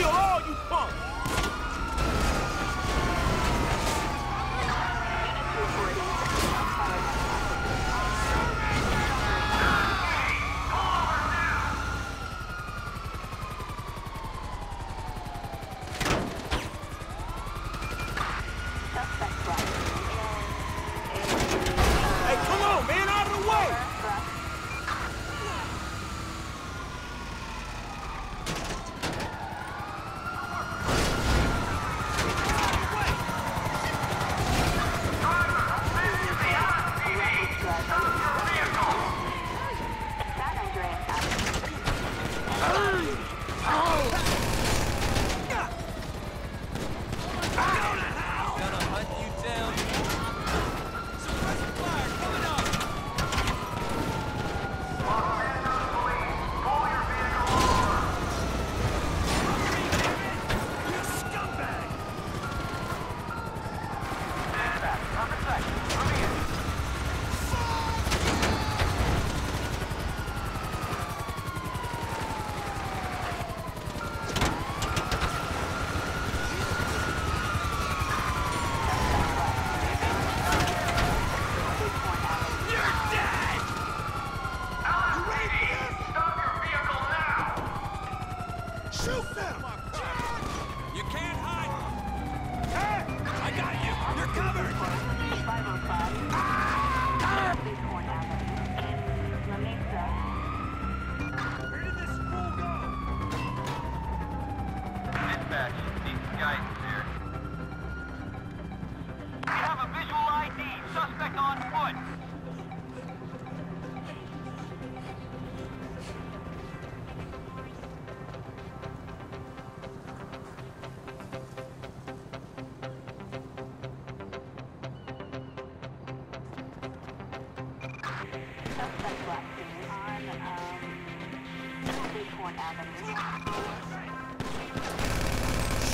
kill all you punks!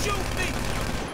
Shoot me!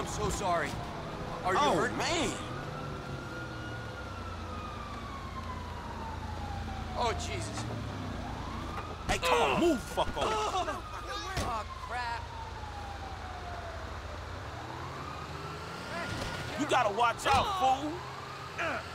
I'm so sorry. Are you oh, hurt? man. Oh, Jesus. Hey, come on, oh. move, fucko. Oh, crap. You gotta watch out, oh. fool. Jesus.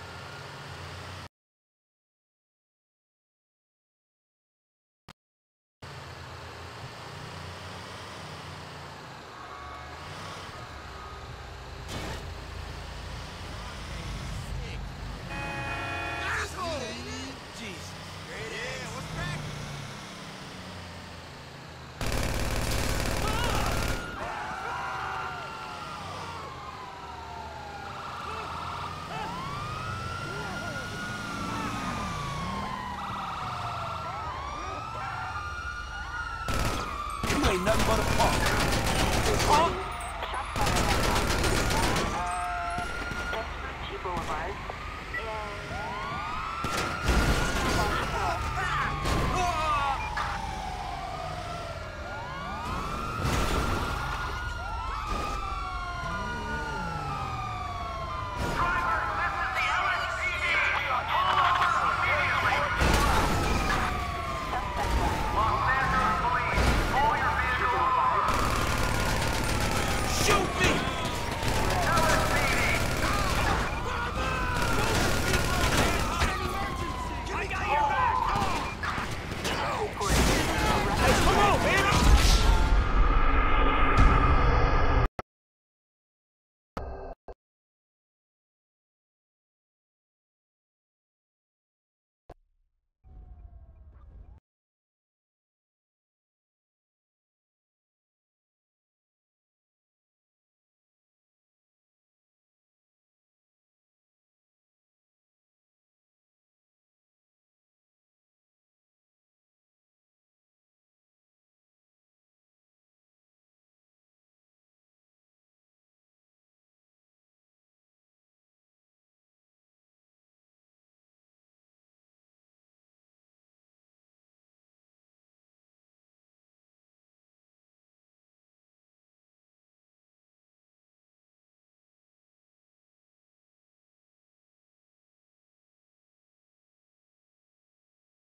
number 4.